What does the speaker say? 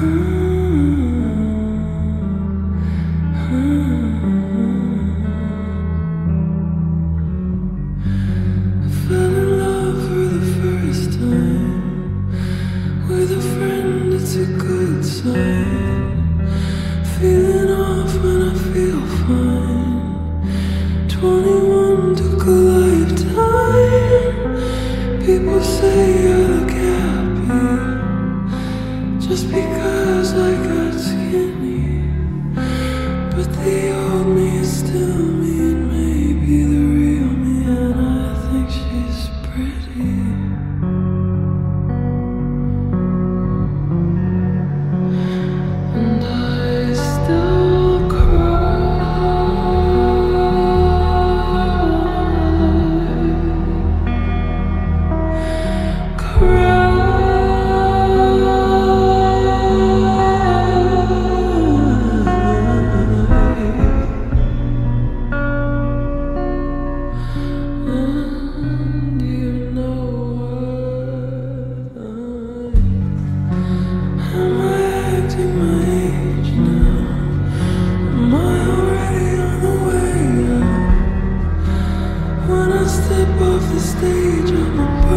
Mm-hmm. off the stage